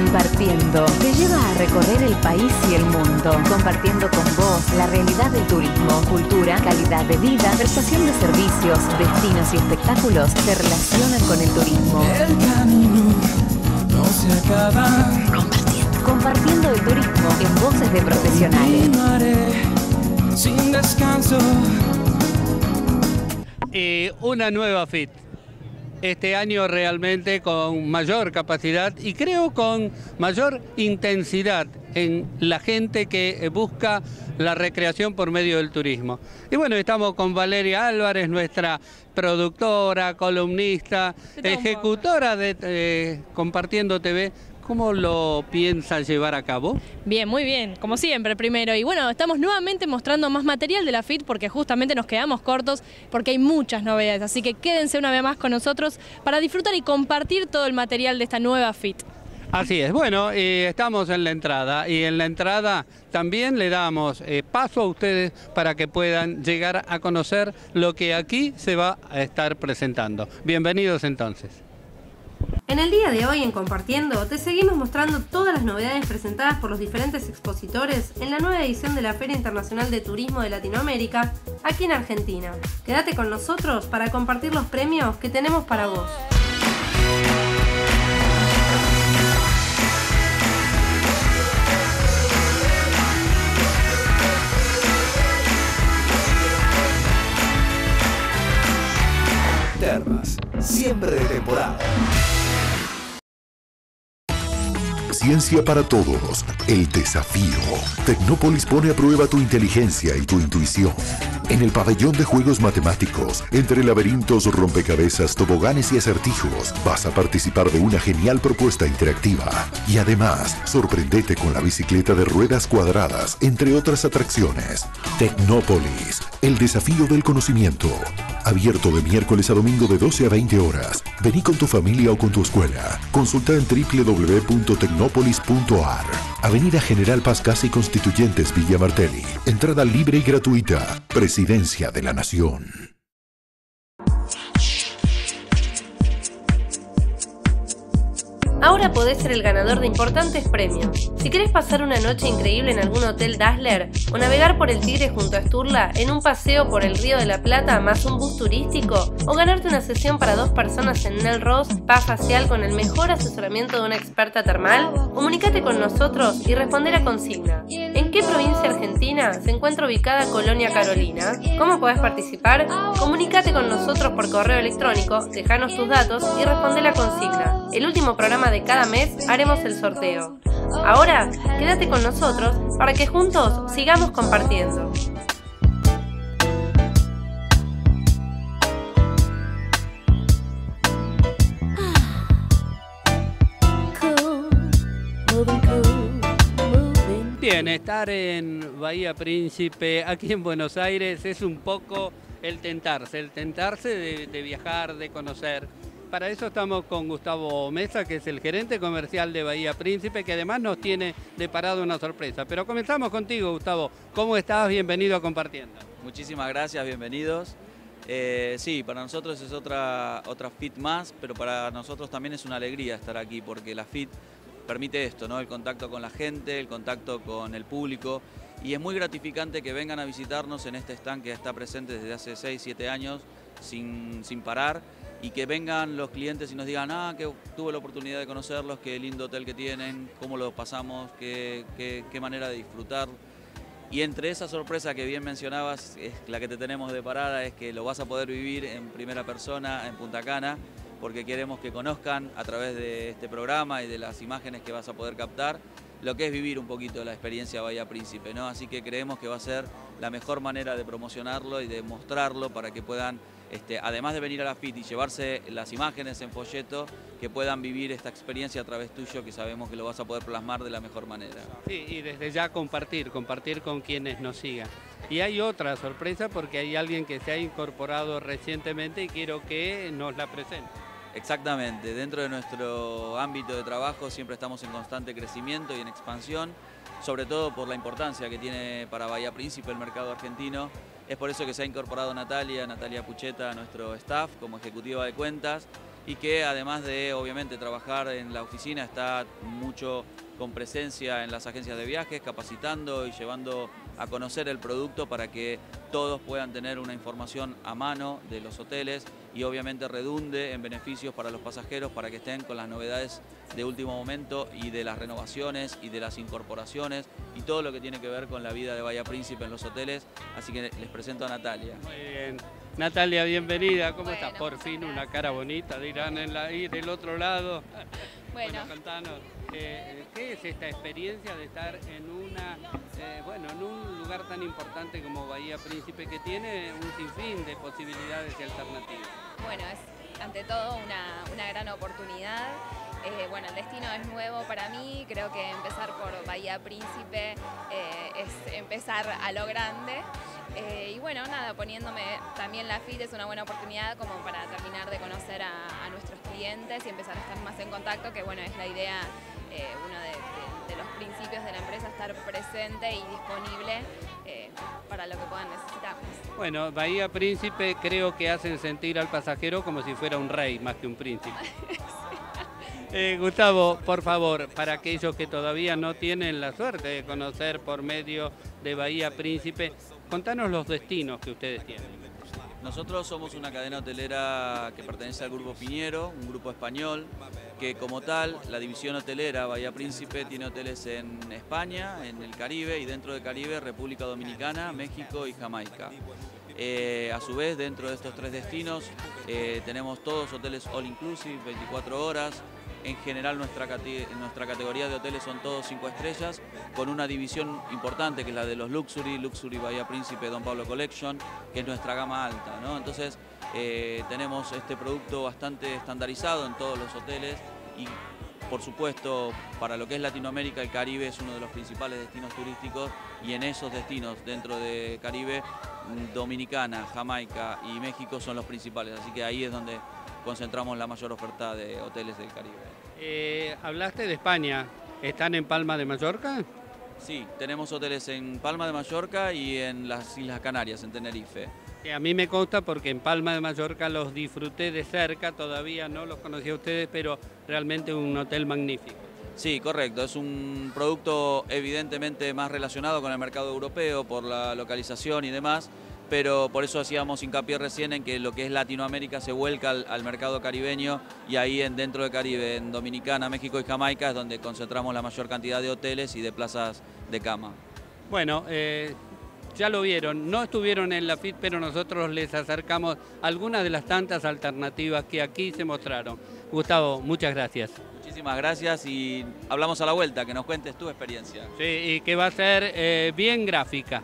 Compartiendo te lleva a recorrer el país y el mundo, compartiendo con vos la realidad del turismo, cultura, calidad de vida, prestación de servicios, destinos y espectáculos que relacionan con el turismo. El camino no se acaba. Compartiendo. Compartiendo el turismo en voces de profesionales. Sin descanso. Eh, una nueva FIT. Este año realmente con mayor capacidad y creo con mayor intensidad en la gente que busca la recreación por medio del turismo. Y bueno, estamos con Valeria Álvarez, nuestra productora, columnista, ejecutora de eh, Compartiendo TV. ¿Cómo lo piensa llevar a cabo? Bien, muy bien, como siempre, primero. Y bueno, estamos nuevamente mostrando más material de la FIT porque justamente nos quedamos cortos porque hay muchas novedades. Así que quédense una vez más con nosotros para disfrutar y compartir todo el material de esta nueva FIT. Así es, bueno, eh, estamos en la entrada y en la entrada también le damos eh, paso a ustedes para que puedan llegar a conocer lo que aquí se va a estar presentando. Bienvenidos entonces. En el día de hoy en Compartiendo te seguimos mostrando todas las novedades presentadas por los diferentes expositores en la nueva edición de la Feria Internacional de Turismo de Latinoamérica aquí en Argentina. Quédate con nosotros para compartir los premios que tenemos para vos. Termas, siempre de temporada. Ciencia para todos. El desafío. Tecnópolis pone a prueba tu inteligencia y tu intuición. En el pabellón de juegos matemáticos, entre laberintos, rompecabezas, toboganes y acertijos, vas a participar de una genial propuesta interactiva. Y además, sorprendete con la bicicleta de ruedas cuadradas, entre otras atracciones. Tecnópolis, el desafío del conocimiento. Abierto de miércoles a domingo de 12 a 20 horas. Vení con tu familia o con tu escuela. Consulta en Avenida General Paz Casa y Constituyentes Villa Martelli. Entrada libre y gratuita. Presidencia de la Nación. Ahora podés ser el ganador de importantes premios. Si querés pasar una noche increíble en algún hotel Dazzler o navegar por el Tigre junto a Sturla en un paseo por el Río de la Plata más un bus turístico o ganarte una sesión para dos personas en Nel Ross Spa Facial con el mejor asesoramiento de una experta termal, comunícate con nosotros y responde la consigna. ¿En qué provincia argentina se encuentra ubicada Colonia Carolina? ¿Cómo podés participar? Comunícate con nosotros por correo electrónico, dejanos tus datos y responde la consigna. El último programa de cada mes haremos el sorteo. Ahora, quédate con nosotros para que juntos sigamos compartiendo. Bien, estar en Bahía Príncipe, aquí en Buenos Aires, es un poco el tentarse, el tentarse de, de viajar, de conocer. Para eso estamos con Gustavo Mesa, que es el gerente comercial de Bahía Príncipe, que además nos tiene deparado una sorpresa. Pero comenzamos contigo, Gustavo. ¿Cómo estás? Bienvenido a Compartiendo. Muchísimas gracias, bienvenidos. Eh, sí, para nosotros es otra, otra FIT más, pero para nosotros también es una alegría estar aquí, porque la FIT permite esto, ¿no? El contacto con la gente, el contacto con el público, y es muy gratificante que vengan a visitarnos en este stand que está presente desde hace 6, 7 años, sin, sin parar, y que vengan los clientes y nos digan, ah, que tuve la oportunidad de conocerlos, qué lindo hotel que tienen, cómo lo pasamos, qué, qué, qué manera de disfrutar. Y entre esa sorpresa que bien mencionabas, es la que te tenemos de parada, es que lo vas a poder vivir en primera persona en Punta Cana, porque queremos que conozcan a través de este programa y de las imágenes que vas a poder captar lo que es vivir un poquito la experiencia Bahía Príncipe, ¿no? Así que creemos que va a ser la mejor manera de promocionarlo y de mostrarlo para que puedan, este, además de venir a la FIT y llevarse las imágenes en folleto, que puedan vivir esta experiencia a través tuyo, que sabemos que lo vas a poder plasmar de la mejor manera. Sí, y desde ya compartir, compartir con quienes nos sigan. Y hay otra sorpresa porque hay alguien que se ha incorporado recientemente y quiero que nos la presente. Exactamente, dentro de nuestro ámbito de trabajo siempre estamos en constante crecimiento y en expansión, sobre todo por la importancia que tiene para Bahía Príncipe el mercado argentino. Es por eso que se ha incorporado Natalia, Natalia Pucheta a nuestro staff como ejecutiva de cuentas y que además de obviamente trabajar en la oficina está mucho con presencia en las agencias de viajes, capacitando y llevando a conocer el producto para que todos puedan tener una información a mano de los hoteles y obviamente redunde en beneficios para los pasajeros para que estén con las novedades de último momento y de las renovaciones y de las incorporaciones y todo lo que tiene que ver con la vida de Bahía Príncipe en los hoteles. Así que les presento a Natalia. Muy bien. Natalia, bienvenida. ¿Cómo estás? Por fin una cara bonita, dirán en la, ahí del otro lado. Bueno, contanos, eh, ¿qué es esta experiencia de estar en una, eh, bueno, en un lugar tan importante como Bahía Príncipe que tiene un sinfín de posibilidades y alternativas? bueno, es ante todo una, una gran oportunidad. Eh, bueno, el destino es nuevo para mí, creo que empezar por Bahía Príncipe es empezar a lo grande. Y bueno, nada, poniéndome también la FIT es una buena oportunidad como para terminar de conocer a nuestros clientes y empezar a estar más en contacto, que bueno, es la idea, eh, uno de, de- de los principios de la empresa, estar presente y disponible eh, para lo que puedan necesitar. Bueno, Bahía Príncipe creo que hacen sentir al pasajero como si fuera un rey más que un príncipe. Eh, Gustavo, por favor, para aquellos que todavía no tienen la suerte de conocer por medio de Bahía Príncipe, contanos los destinos que ustedes tienen. Nosotros somos una cadena hotelera que pertenece al Grupo Piñero, un grupo español, que como tal, la división hotelera Bahía Príncipe tiene hoteles en España, en el Caribe y dentro del Caribe, República Dominicana, México y Jamaica. Eh, a su vez, dentro de estos tres destinos, eh, tenemos todos hoteles all inclusive, 24 horas. En general, nuestra, cate- nuestra categoría de hoteles son todos 5 estrellas, con una división importante que es la de los Luxury, Luxury Bahía Príncipe Don Pablo Collection, que es nuestra gama alta. Entonces, eh, tenemos este producto bastante estandarizado en todos los hoteles y, por supuesto, para lo que es Latinoamérica, el Caribe es uno de los principales destinos turísticos y en esos destinos dentro de Caribe, mm, Dominicana, Jamaica y México son los principales. Así que ahí es donde concentramos la mayor oferta de hoteles del Caribe. Eh, hablaste de España, ¿están en Palma de Mallorca? Sí, tenemos hoteles en Palma de Mallorca y en las Islas Canarias, en Tenerife. Que a mí me consta porque en Palma de Mallorca los disfruté de cerca, todavía no los conocía a ustedes, pero realmente un hotel magnífico. Sí, correcto. Es un producto evidentemente más relacionado con el mercado europeo por la localización y demás, pero por eso hacíamos hincapié recién en que lo que es Latinoamérica se vuelca al, al mercado caribeño y ahí en, dentro de Caribe, en Dominicana, México y Jamaica es donde concentramos la mayor cantidad de hoteles y de plazas de cama. Bueno, eh, ya lo vieron, no estuvieron en la FIT, pero nosotros les acercamos algunas de las tantas alternativas que aquí se mostraron. Gustavo, muchas gracias. Muchísimas gracias y hablamos a la vuelta, que nos cuentes tu experiencia. Sí, y que va a ser eh, bien gráfica.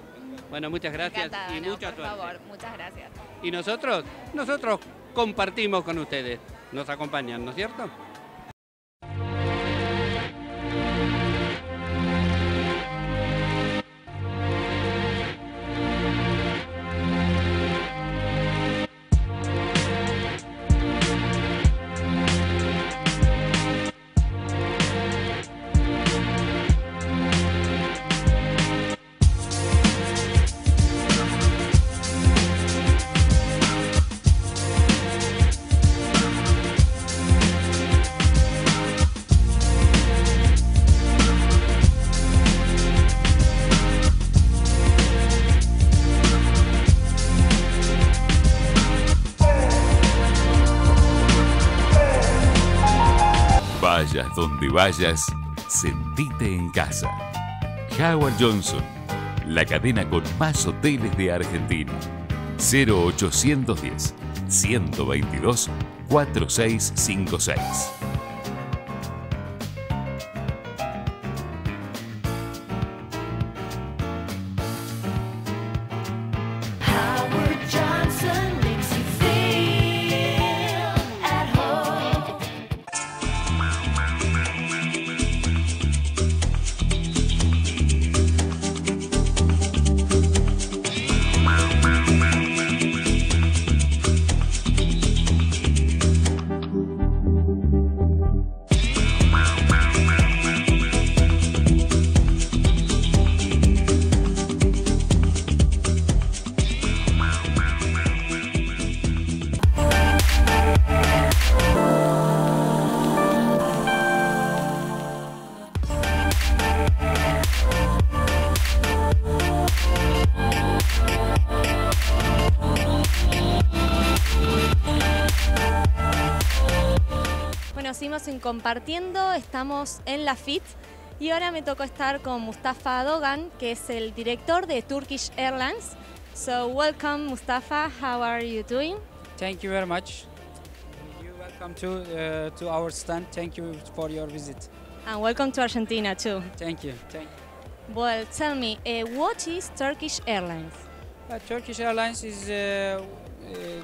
Bueno, muchas gracias Encantada, y no, mucha por suerte. favor, muchas gracias. Y nosotros, nosotros compartimos con ustedes, nos acompañan, ¿no es cierto? Donde vayas, sentite en casa. Howard Johnson, la cadena con más hoteles de Argentina. 0810 122 4656. Compartiendo, estamos en la FIT y ahora me tocó estar con Mustafa Dogan, que es el director de Turkish Airlines. So welcome Mustafa, how are you doing? Thank you very much. You welcome to uh, to our stand. Thank you for your visit. And welcome to Argentina too. Thank you. Thank you. Well, tell me, uh, what is Turkish Airlines? Uh, Turkish Airlines is uh,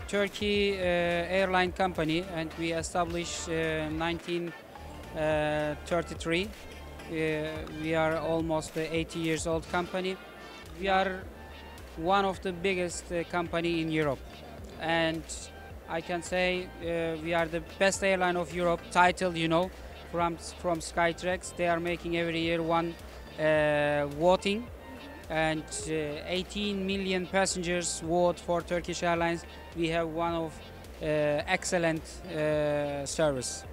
Turkey uh, airline company, and we established uh, 1933. Uh, we are almost 80 years old company. We are one of the biggest uh, company in Europe, and I can say uh, we are the best airline of Europe. title, you know, from from Skytrax. They are making every year one uh, voting, and uh, 18 million passengers vote for Turkish Airlines. We have one of uh, excellent uh, service.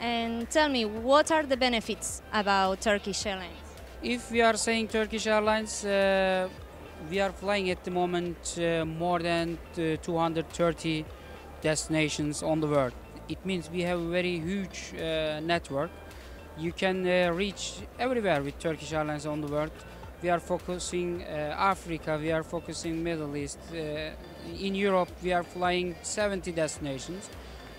And tell me, what are the benefits about Turkish Airlines? If we are saying Turkish Airlines, uh, we are flying at the moment uh, more than uh, 230 destinations on the world. It means we have a very huge uh, network. You can uh, reach everywhere with Turkish Airlines on the world. We are focusing uh, Africa, we are focusing Middle East. Uh, in Europe, we are flying 70 destinations.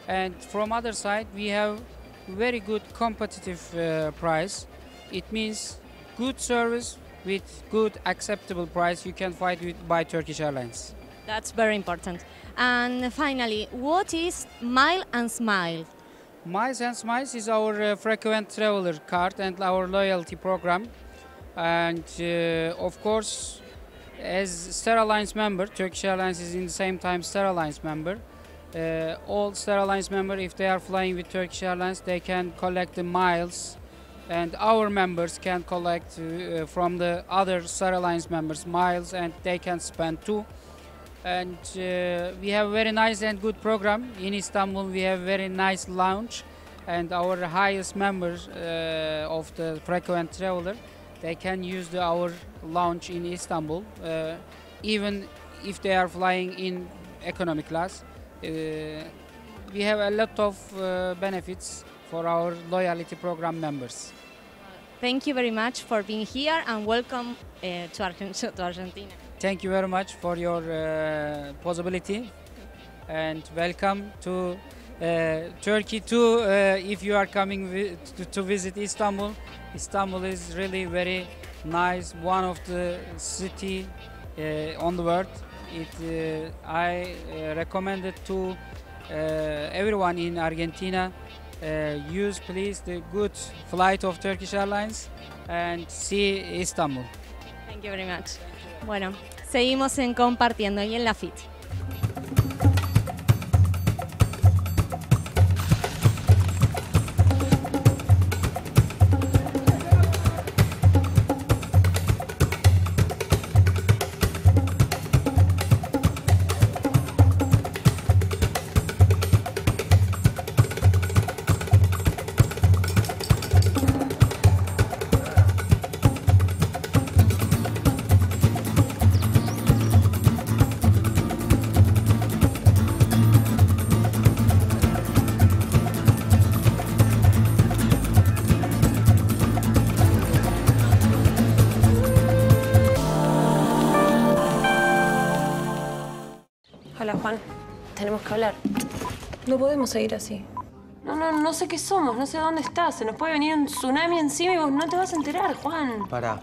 And from other side, we have very good competitive uh, price. It means good service with good acceptable price you can find with by Turkish Airlines. That's very important. And finally, what is Mile and Smile? Miles and Smiles is our uh, frequent traveler card and our loyalty program. And uh, of course, as Star Alliance member, Turkish Airlines is in the same time Star Alliance member. Uh, all Star Alliance member, if they are flying with Turkish Airlines, they can collect the miles, and our members can collect uh, from the other Star Alliance members miles, and they can spend too. And uh, we have a very nice and good program in Istanbul. We have very nice lounge, and our highest members uh, of the frequent traveler, they can use the, our lounge in Istanbul, uh, even if they are flying in economy class. Uh, we have a lot of uh, benefits for our loyalty program members. Thank you very much for being here and welcome uh, to, to Argentina. Thank you very much for your uh, possibility and welcome to uh, Turkey too. Uh, if you are coming to, to visit Istanbul, Istanbul is really very nice, one of the city uh, on the world. It, uh, I uh, recommend it to uh, everyone in Argentina. Uh, use please the good flight of Turkish Airlines and see Istanbul. Thank you very much. Bueno, seguimos en compartiendo y en la FIT. Tenemos que hablar. No podemos seguir así. No, no, no sé qué somos, no sé dónde estás. Se nos puede venir un tsunami encima y vos no te vas a enterar, Juan. Pará.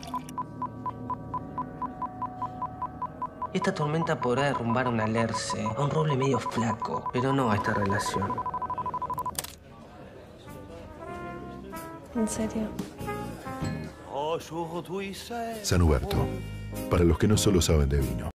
Esta tormenta podrá derrumbar un alerce, a un roble medio flaco, pero no a esta relación. ¿En serio? San Huberto, para los que no solo saben de vino.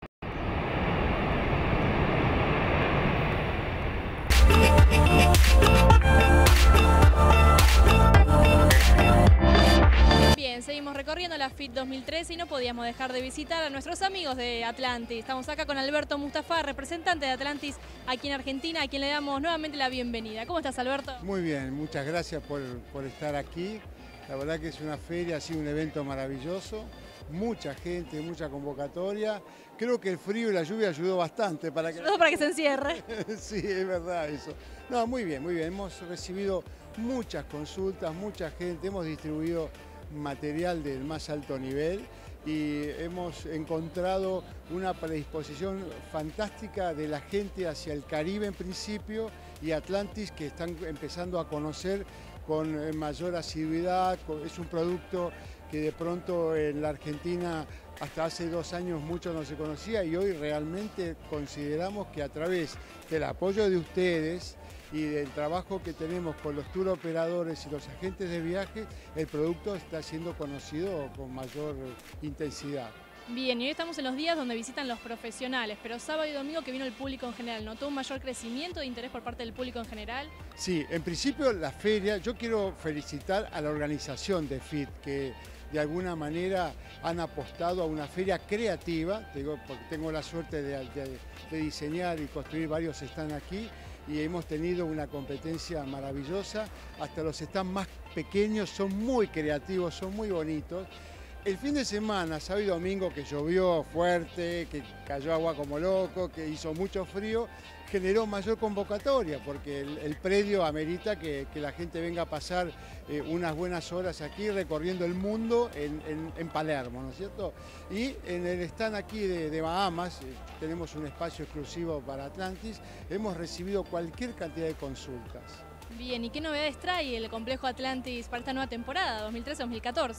Recorriendo la FIT 2013 y no podíamos dejar de visitar a nuestros amigos de Atlantis. Estamos acá con Alberto Mustafa, representante de Atlantis aquí en Argentina, a quien le damos nuevamente la bienvenida. ¿Cómo estás, Alberto? Muy bien, muchas gracias por, por estar aquí. La verdad que es una feria, ha sido un evento maravilloso. mucha gente, mucha convocatoria. Creo que el frío y la lluvia ayudó bastante para que... Para que se encierre. sí, es verdad eso. No, muy bien, muy bien. Hemos recibido muchas consultas, mucha gente, hemos distribuido material del más alto nivel y hemos encontrado una predisposición fantástica de la gente hacia el Caribe en principio y Atlantis que están empezando a conocer con mayor asiduidad. Es un producto que de pronto en la Argentina hasta hace dos años mucho no se conocía y hoy realmente consideramos que a través del apoyo de ustedes y del trabajo que tenemos con los tour operadores y los agentes de viaje, el producto está siendo conocido con mayor intensidad. Bien, y hoy estamos en los días donde visitan los profesionales, pero sábado y domingo que vino el público en general, ¿notó un mayor crecimiento de interés por parte del público en general? Sí, en principio la feria, yo quiero felicitar a la organización de FIT, que de alguna manera han apostado a una feria creativa, digo, porque tengo la suerte de, de- de diseñar y construir varios stands aquí y hemos tenido una competencia maravillosa, hasta los stands más pequeños son muy creativos, son muy bonitos. El fin de semana, sábado y domingo, que llovió fuerte, que cayó agua como loco, que hizo mucho frío, generó mayor convocatoria, porque el, predio amerita que, la gente venga a pasar eh, unas buenas horas aquí recorriendo el mundo en, Palermo, ¿no es cierto? Y en el stand aquí de, de Bahamas, eh, tenemos un espacio exclusivo para Atlantis, hemos recibido cualquier cantidad de consultas. Bien, ¿y qué novedades trae el complejo Atlantis para esta nueva temporada, 2013-2014?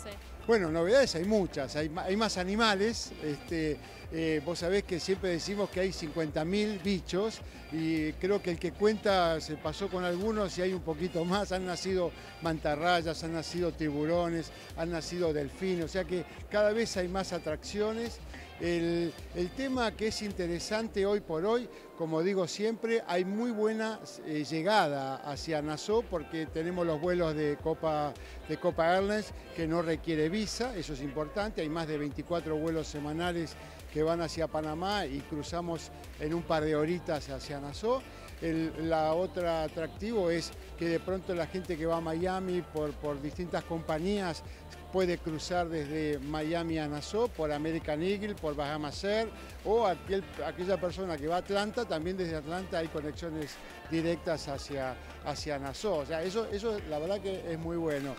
Bueno, novedades hay muchas, hay, hay más animales. Este, eh, vos sabés que siempre decimos que hay 50.000 bichos y creo que el que cuenta se pasó con algunos y hay un poquito más. Han nacido mantarrayas, han nacido tiburones, han nacido delfines, o sea que cada vez hay más atracciones. El, el tema que es interesante hoy por hoy, como digo siempre, hay muy buena eh, llegada hacia Nassau porque tenemos los vuelos de Copa, de Copa Airlines que no requiere visa, eso es importante, hay más de 24 vuelos semanales que van hacia Panamá y cruzamos en un par de horitas hacia Nassau. El, la otra atractivo es que de pronto la gente que va a Miami por, por distintas compañías puede cruzar desde Miami a Nassau por American Eagle, por Bahamas Air o aquel- aquella persona que va a Atlanta, también desde Atlanta hay conexiones directas hacia, hacia Nassau. O sea, eso, eso la verdad que es muy bueno.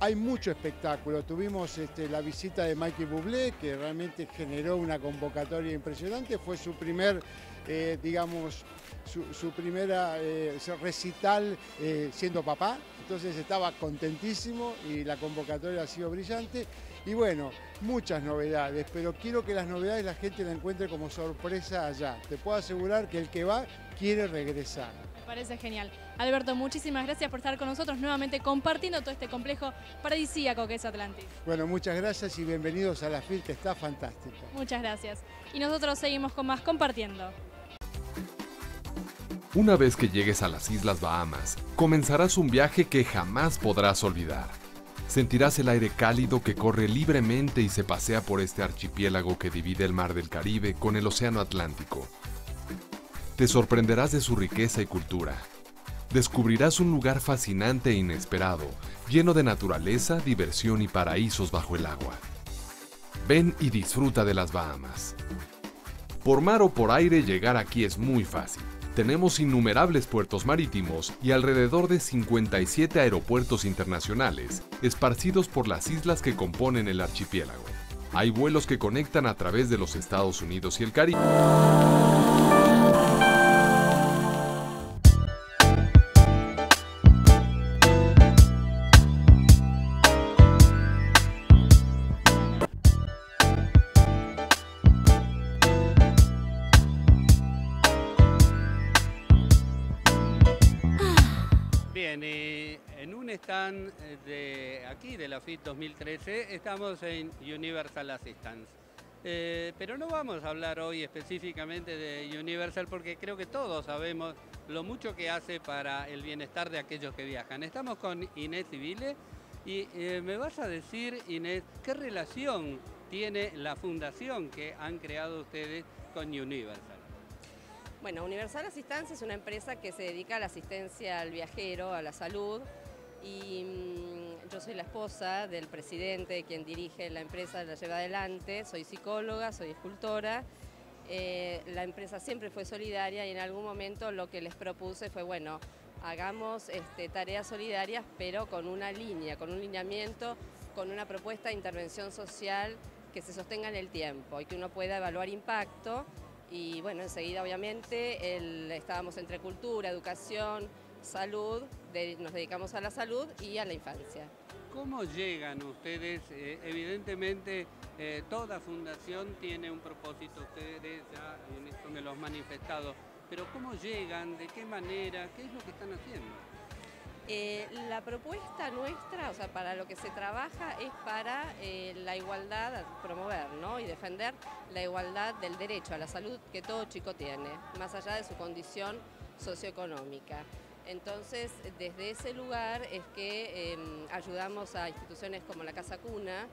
Hay mucho espectáculo. Tuvimos este, la visita de Mikey Bublé, que realmente generó una convocatoria impresionante. Fue su primer, eh, digamos, su, su primera eh, recital eh, siendo papá. Entonces estaba contentísimo y la convocatoria ha sido brillante. Y bueno, muchas novedades, pero quiero que las novedades la gente la encuentre como sorpresa allá. Te puedo asegurar que el que va quiere regresar. Me parece genial. Alberto, muchísimas gracias por estar con nosotros nuevamente compartiendo todo este complejo paradisíaco que es Atlantis. Bueno, muchas gracias y bienvenidos a la FIL que está fantástica. Muchas gracias. Y nosotros seguimos con más compartiendo. Una vez que llegues a las Islas Bahamas, comenzarás un viaje que jamás podrás olvidar. Sentirás el aire cálido que corre libremente y se pasea por este archipiélago que divide el mar del Caribe con el Océano Atlántico. Te sorprenderás de su riqueza y cultura. Descubrirás un lugar fascinante e inesperado, lleno de naturaleza, diversión y paraísos bajo el agua. Ven y disfruta de las Bahamas. Por mar o por aire llegar aquí es muy fácil. Tenemos innumerables puertos marítimos y alrededor de 57 aeropuertos internacionales, esparcidos por las islas que componen el archipiélago. Hay vuelos que conectan a través de los Estados Unidos y el Caribe. Bien, y en un stand eh, de aquí de la FIT 2013 estamos en Universal Assistance. Eh, pero no vamos a hablar hoy específicamente de Universal porque creo que todos sabemos lo mucho que hace para el bienestar de aquellos que viajan. Estamos con Inés Civile y eh, me vas a decir, Inés, ¿qué relación tiene la fundación que han creado ustedes con Universal? Bueno, Universal Assistance es una empresa que se dedica a la asistencia al viajero, a la salud. Y mm, yo soy la esposa del presidente, quien dirige la empresa, la lleva adelante, soy psicóloga, soy escultora. Eh, la empresa siempre fue solidaria y en algún momento lo que les propuse fue, bueno, hagamos este, tareas solidarias, pero con una línea, con un lineamiento, con una propuesta de intervención social que se sostenga en el tiempo y que uno pueda evaluar impacto. Y bueno, enseguida obviamente estábamos entre cultura, educación, salud, nos dedicamos a la salud y a la infancia. ¿Cómo llegan ustedes? Eh, evidentemente, eh, toda fundación tiene un propósito, ustedes ya en esto me lo han manifestado, pero ¿cómo llegan? ¿De qué manera? ¿Qué es lo que están haciendo? Eh, la propuesta nuestra, o sea, para lo que se trabaja es para eh, la igualdad, promover ¿no? y defender la igualdad del derecho a la salud que todo chico tiene, más allá de su condición socioeconómica. Entonces, desde ese lugar es que eh, ayudamos a instituciones como la Casa Cuna,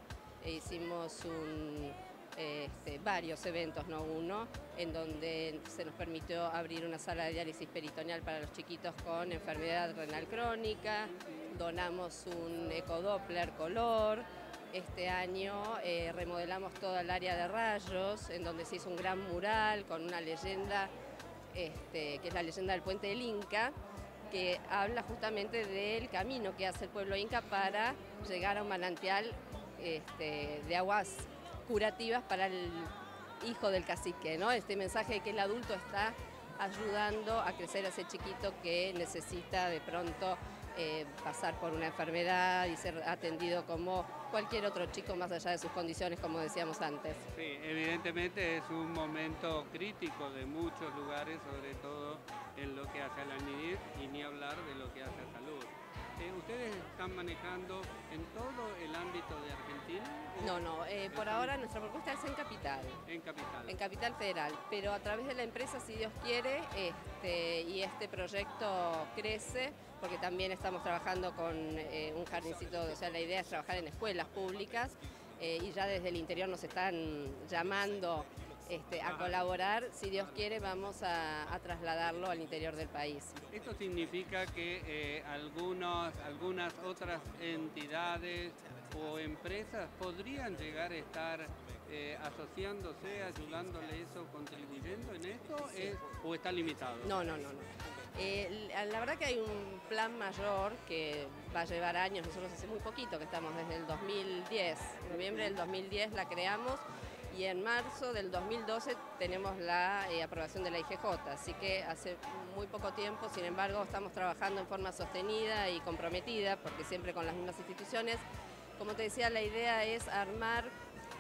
e hicimos un, este, varios eventos, no uno, en donde se nos permitió abrir una sala de diálisis peritoneal para los chiquitos con enfermedad renal crónica, donamos un ecodoppler color, este año eh, remodelamos toda el área de rayos, en donde se hizo un gran mural con una leyenda, este, que es la leyenda del puente del Inca, que habla justamente del camino que hace el pueblo inca para llegar a un manantial este, de aguas curativas para el hijo del cacique, ¿no? Este mensaje de que el adulto está ayudando a crecer a ese chiquito que necesita de pronto eh, pasar por una enfermedad y ser atendido como cualquier otro chico más allá de sus condiciones, como decíamos antes. Sí, evidentemente es un momento crítico de muchos lugares, sobre todo en lo que hace a la niñez y ni hablar de lo que hace a salud. Eh, ¿Ustedes están manejando en todo el ámbito de No, no, eh, por ahora nuestra propuesta es en Capital. En Capital. En Capital Federal, pero a través de la empresa, si Dios quiere, este, y este proyecto crece, porque también estamos trabajando con eh, un jardincito, o sea, la idea es trabajar en escuelas públicas eh, y ya desde el interior nos están llamando este, a colaborar. Si Dios quiere, vamos a, a trasladarlo al interior del país. Esto significa que eh, algunos, algunas otras entidades o empresas podrían llegar a estar eh, asociándose, ayudándole eso, contribuyendo en esto, o está limitado. No, no, no, no. Eh, la la verdad que hay un plan mayor que va a llevar años, nosotros hace muy poquito que estamos desde el 2010, en noviembre del 2010 la creamos y en marzo del 2012 tenemos la eh, aprobación de la IGJ, así que hace muy poco tiempo, sin embargo, estamos trabajando en forma sostenida y comprometida, porque siempre con las mismas instituciones. Como te decía, la idea es armar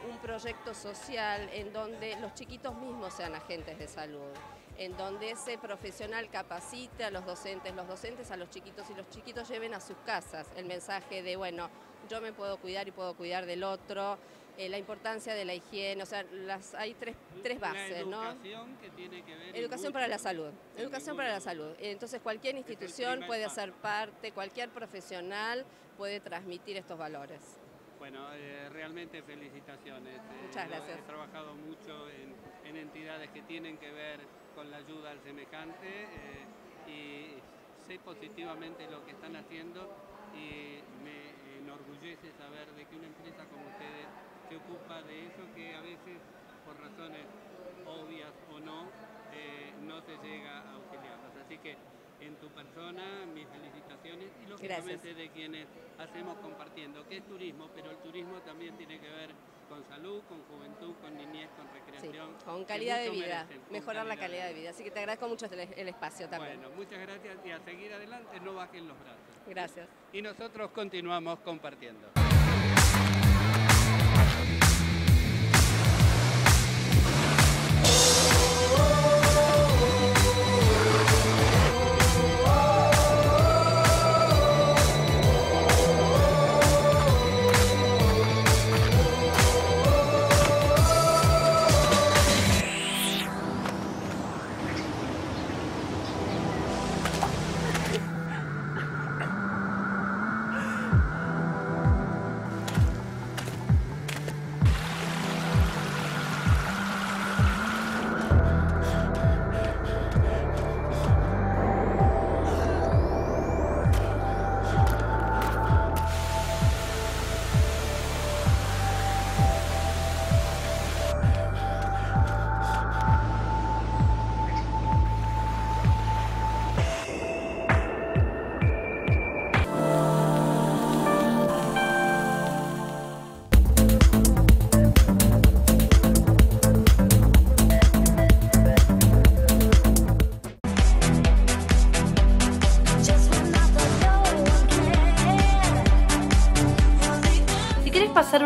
un proyecto social en donde los chiquitos mismos sean agentes de salud, en donde ese profesional capacite a los docentes, los docentes a los chiquitos y los chiquitos lleven a sus casas el mensaje de, bueno, yo me puedo cuidar y puedo cuidar del otro, eh, la importancia de la higiene, o sea, las, hay tres, tres bases, ¿no? educación que tiene que ver... Educación para la salud. Educación para la salud. Entonces cualquier institución primer puede ser parte, cualquier profesional puede transmitir estos valores. Bueno, eh, realmente felicitaciones. Eh, Muchas gracias. He trabajado mucho en, en entidades que tienen que ver con la ayuda al semejante eh, y sé positivamente lo que están haciendo y me enorgullece saber de que una empresa como ustedes de eso que a veces por razones obvias o no eh, no se llega a auxiliarlos. Así que en tu persona mis felicitaciones y lógicamente de quienes hacemos compartiendo, que es turismo, pero el turismo también tiene que ver con salud, con juventud, con niñez, con Sí, recreación. con calidad de vida, merecen, mejorar la calidad de vida. Así que te agradezco mucho el, el espacio también. Bueno, muchas gracias y a seguir adelante, no bajen los brazos. Gracias. Y nosotros continuamos compartiendo.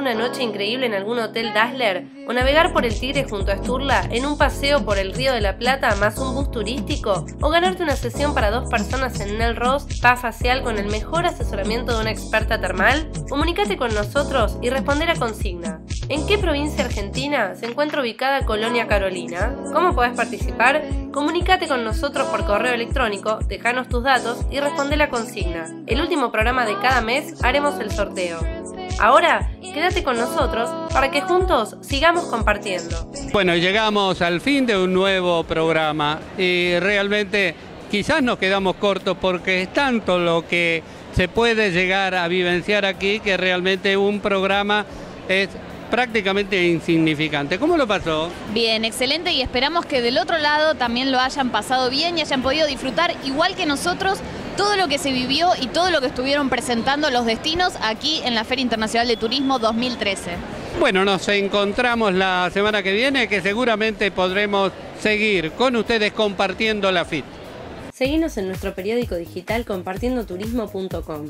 Una noche increíble en algún hotel Dazzler o navegar por el Tigre junto a Sturla en un paseo por el Río de la Plata más un bus turístico o ganarte una sesión para dos personas en Nel Ross spa facial con el mejor asesoramiento de una experta termal? Comunícate con nosotros y responde la consigna. ¿En qué provincia argentina se encuentra ubicada Colonia Carolina? ¿Cómo podés participar? Comunícate con nosotros por correo electrónico, dejanos tus datos y responde la consigna. El último programa de cada mes haremos el sorteo. Ahora, quédate con nosotros para que juntos sigamos compartiendo. Bueno, llegamos al fin de un nuevo programa y realmente quizás nos quedamos cortos porque es tanto lo que se puede llegar a vivenciar aquí que realmente un programa es prácticamente insignificante. ¿Cómo lo pasó? Bien, excelente y esperamos que del otro lado también lo hayan pasado bien y hayan podido disfrutar igual que nosotros todo lo que se vivió y todo lo que estuvieron presentando los destinos aquí en la Feria Internacional de Turismo 2013. Bueno, nos encontramos la semana que viene que seguramente podremos seguir con ustedes compartiendo la FIT. Seguinos en nuestro periódico digital compartiendoturismo.com.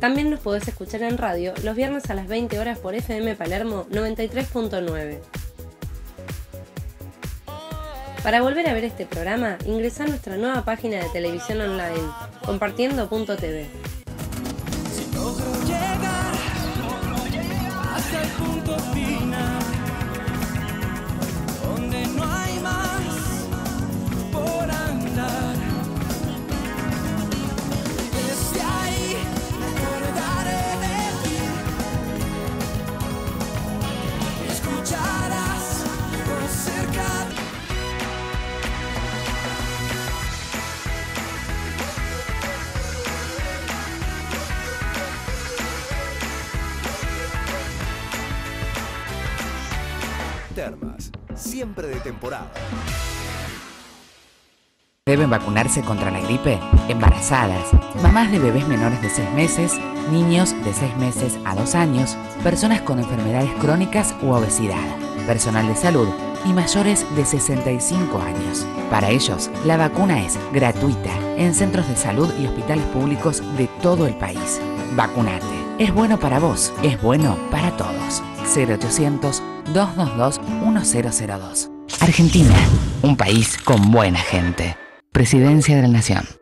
También nos podés escuchar en radio los viernes a las 20 horas por FM Palermo 93.9. Para volver a ver este programa, ingresa a nuestra nueva página de televisión online, compartiendo.tv. Logro hasta el punto final, donde no hay más por andar. De temporada. Deben vacunarse contra la gripe embarazadas, mamás de bebés menores de 6 meses, niños de 6 meses a 2 años, personas con enfermedades crónicas u obesidad, personal de salud y mayores de 65 años. Para ellos, la vacuna es gratuita en centros de salud y hospitales públicos de todo el país. Vacunate. Es bueno para vos, es bueno para todos. 0800 222 1002. Argentina, un país con buena gente. Presidencia de la Nación.